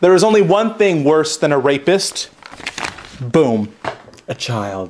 There is only one thing worse than a rapist. Boom. A child.